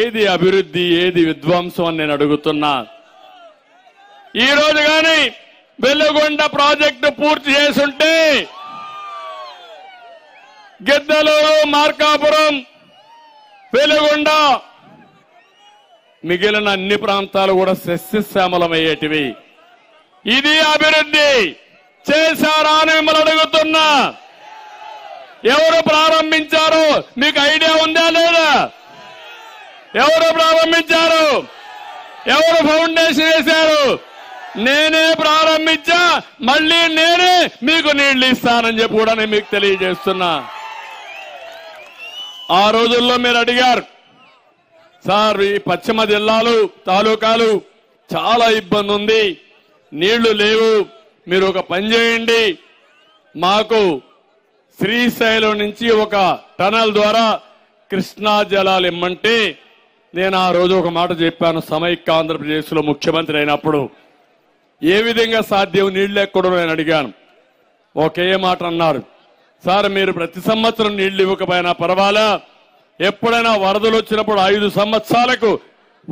ఏది అభివృద్ధి ఏది విధ్వంసం అని నేను అడుగుతున్నా. ఈ రోజు కానీ వెలుగొండ ప్రాజెక్టు పూర్తి చేసుంటే గిద్దలూరు మార్కాపురం వెలుగొండ మిగిలిన అన్ని ప్రాంతాలు కూడా సస్యశ్యామలమయ్యేటివి. ఇది అభివృద్ధి. చేశారా అని మిమ్మల్ని అడుగుతున్నా. ఎవరు ప్రారంభించారు మీకు ఐడియా ఉందా లేదా? ఎవరు ప్రారంభించారు? ఎవరు ఫౌండేషన్ వేశారు? నేనే ప్రారంభించా మళ్ళీ నేనే మీకు నీళ్ళు ఇస్తానని చెప్పి కూడా నేను మీకు తెలియజేస్తున్నా. ఆ రోజుల్లో మీరు అడిగారు సార్ ఈ పశ్చిమ జిల్లాలు తాలూకాలు చాలా ఇబ్బంది ఉంది నీళ్ళు లేవు మీరు ఒక పని చేయండి. మాకు శ్రీశైలం నుంచి ఒక టనల్ ద్వారా కృష్ణా జలాలు ఇమ్మంటే నేను ఆ రోజు ఒక మాట చెప్పాను. సమైక్య ఆంధ్రప్రదేశ్లో ముఖ్యమంత్రి అయినప్పుడు ఏ విధంగా సాధ్యం నీళ్ళు ఎక్కడం నేను అడిగాను. ఒకే మాట అన్నారు. సార్ మీరు ప్రతి సంవత్సరం నీళ్ళు ఇవ్వకపోయినా పర్వాలా? ఎప్పుడైనా వరదలు వచ్చినప్పుడు ఐదు సంవత్సరాలకు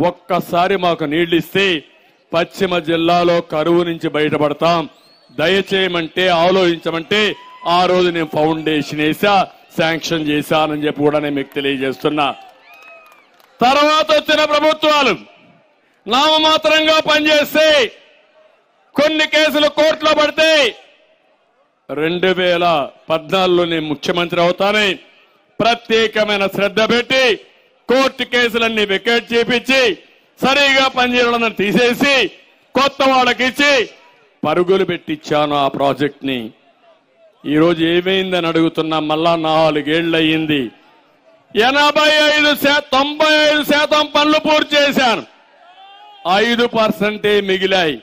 ఒక్కసారి మాకు నీళ్ళు ఇస్తే పశ్చిమ జిల్లాలో కరువు నుంచి బయటపడతాం. దయచేయమంటే ఆలోచించమంటే ఆ రోజు నేను ఫౌండేషన్ వేసా శాంక్షన్ చేశానని చెప్పి కూడా నేను మీకు తెలియజేస్తున్నా. తర్వాత వచ్చిన ప్రభుత్వాలు నామమాత్రంగా పనిచేస్తే కొన్ని కేసులు కోర్టులో పడితే రెండు వేల పద్నాలుగులో నేను ముఖ్యమంత్రి అవుతానే. ప్రత్యేకమైన శ్రద్ధ పెట్టి కోర్టు కేసులన్నీ వికెట్ చేపించి సరిగా పనిచేయడం తీసేసి కొత్త వాళ్ళకి ఇచ్చి పరుగులు పెట్టించాను ఆ ప్రాజెక్ట్ని ఈరోజు ఏమైందని అడుగుతున్నా మళ్ళా నాలుగేళ్ళయింది ఎనభై ఐదు శాతం తొంభై ఐదు శాతం పనులు పూర్తి చేశాను. ఐదు పర్సెంటే మిగిలాయి.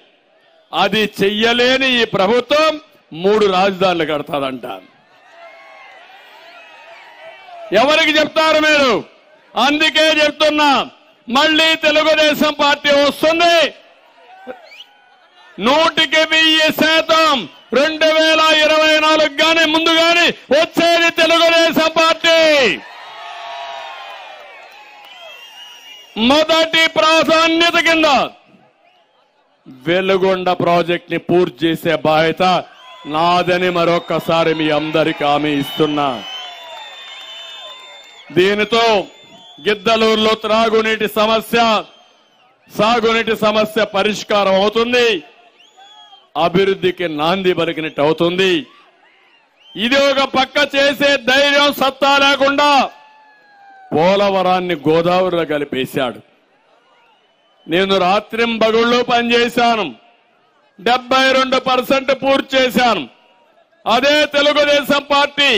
అది చెయ్యలేని ఈ ప్రభుత్వం మూడు రాజధానులు కడతాదంట. ఎవరికి చెప్తారు మీరు? అందుకే చెప్తున్నా మళ్ళీ తెలుగుదేశం పార్టీ వస్తుంది. నూటికి వెయ్యి శాతం రెండు వేల ఇరవై నాలుగు కానీ ముందు కానీ వచ్చేది తెలుగుదేశం పార్టీ. మొదటి ప్రాధాన్యత కింద వెలుగొండ ప్రాజెక్ట్ని పూర్తి చేసే బాధ్యత నాదని మరొక్కసారి మీ అందరికి హామీ ఇస్తున్నా. దీనితో గిద్దలూరులో త్రాగునీటి సమస్య సాగునీటి సమస్య పరిష్కారం అవుతుంది. అభివృద్ధికి నాంది పలికినట్టు అవుతుంది. ఇది ఒక పక్క చేసే పోలవరాన్ని గోదావరిలో కలిపేశాడు. నేను రాత్రింబగుళ్ళు పనిచేశాను. డెబ్బై రెండు పర్సెంట్ పూర్తి చేశాను. అదే తెలుగుదేశం పార్టీ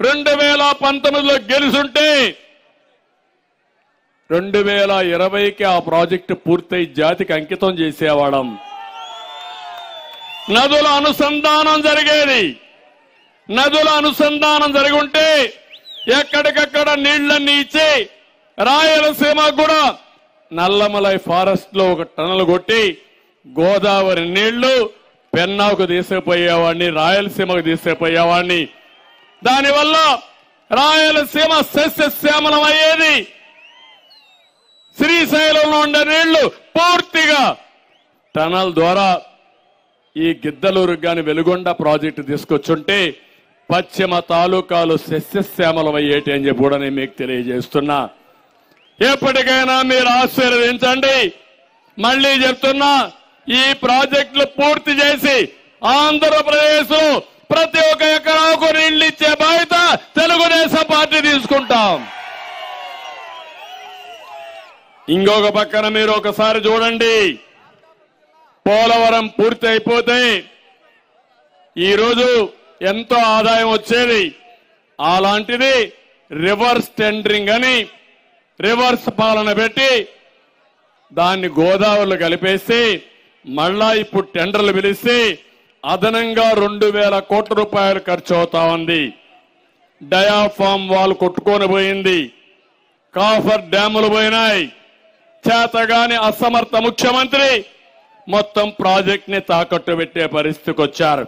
రెండు వేల పంతొమ్మిదిలో గెలుచుంటే రెండు వేల ఇరవైకి ఆ ప్రాజెక్టు పూర్తయి జాతికి అంకితం చేసేవాడం నదుల అనుసంధానం జరిగేది. నదుల అనుసంధానం జరిగి ఉంటే ఎక్కడికక్కడ నీళ్ళన్నీ ఇచ్చి రాయలసీమ కూడా నల్లమలై ఫారెస్ట్లో ఒక టనల్ కొట్టి గోదావరి నీళ్ళు పెన్నాకు తీసుకుపోయేవాడిని రాయలసీమకు తీసుకుపోయేవాడిని దానివల్ల రాయలసీమ సస్యశ్యామలం అయ్యేది. శ్రీశైలంలో ఉండే నీళ్ళు పూర్తిగా టనల్ ద్వారా ఈ గిద్దలూరు గాని వెలుగొండ ప్రాజెక్టు తీసుకొచ్చుంటే పశ్చిమ తాలూకాలు సస్యశ్యామలమయ్యేటి అని చెప్పి కూడా నేను మీకు తెలియజేస్తున్నా. ఎప్పటికైనా మీరు ఆశీర్వదించండి. మళ్ళీ చెప్తున్నా ఈ ప్రాజెక్టులు పూర్తి చేసి ఆంధ్రప్రదేశ్లో ప్రతి ఒక్క ఎకరాకు నీళ్ళు ఇచ్చే బాధ్యత తెలుగుదేశం పార్టీ తీసుకుంటాం. ఇంకొక పక్కన మీరు ఒకసారి చూడండి. పోలవరం పూర్తి అయిపోతే ఈరోజు ఎంతో ఆదాయం వచ్చేది. అలాంటిది రివర్స్ టెండరింగ్ అని రివర్స్ పాలన పెట్టి దాన్ని గోదావరిలో కలిపేసి మళ్ళా ఇప్పుడు టెండర్లు పిలిస్తే అదనంగా రెండు వేల కోట్ల రూపాయలు ఖర్చు అవుతా ఉంది. డయాఫామ్ వాళ్ళు కొట్టుకొని పోయింది. కాఫర్ డ్యాములు పోయినాయి. చేతగాని అసమర్థ ముఖ్యమంత్రి మొత్తం ప్రాజెక్ట్ని తాకట్టు పెట్టే పరిస్థితికి వచ్చారు.